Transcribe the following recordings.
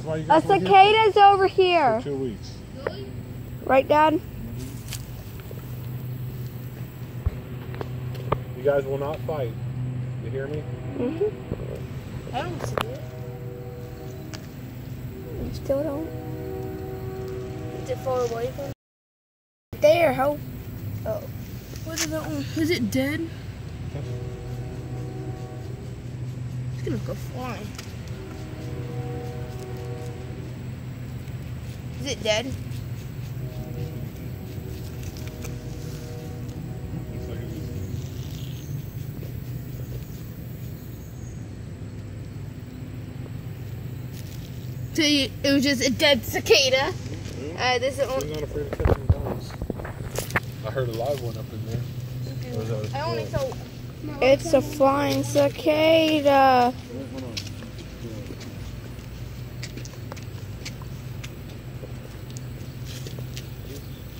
That's why you A guys were here cicada's over for here. two weeks. Right, Dad? You guys will not fight. You hear me? Mm-hmm. I don't see it. You still don't? Is it far away from? There, how? Oh. What is that one? Is it dead? It's gonna go flying. Is it dead? Looks like it is. So you, it was just a dead cicada. Uh, this is I'm not afraid of catching bugs. I heard a live one up in there. Or was that a I only squirrel? saw. It's a flying cicada.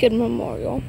Good memorial.